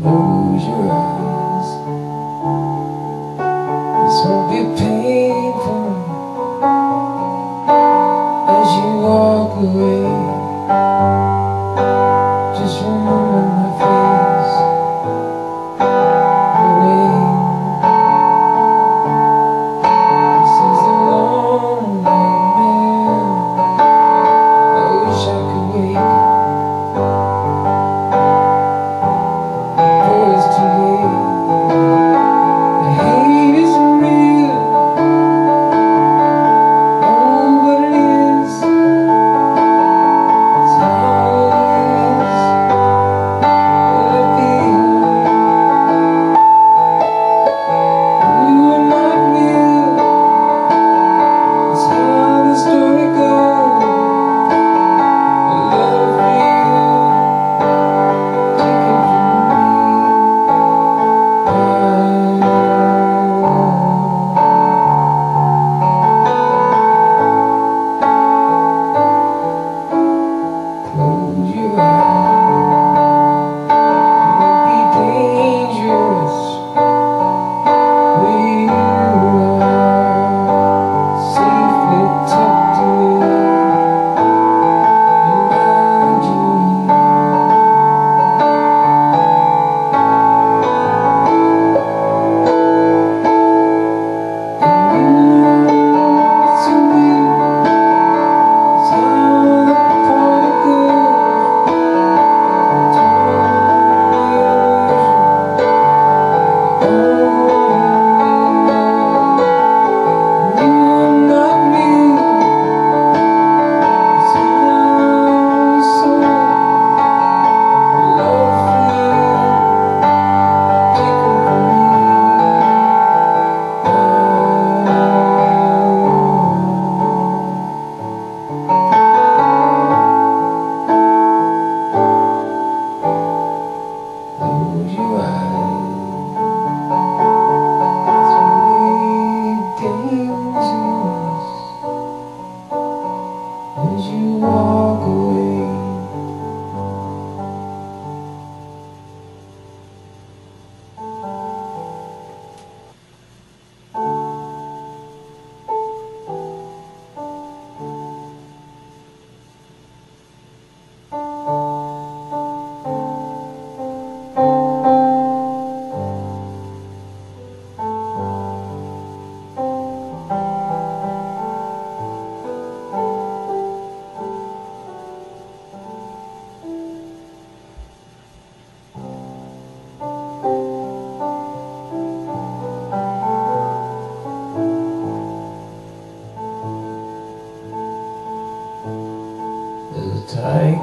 Close your eyes. This won't be painful As you walk away.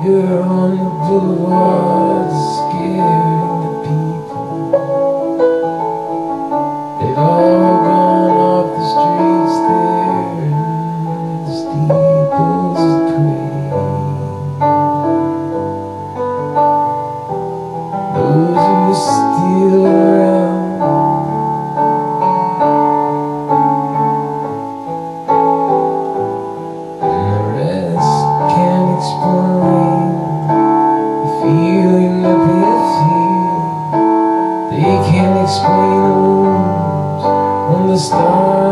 here on the words. the stars.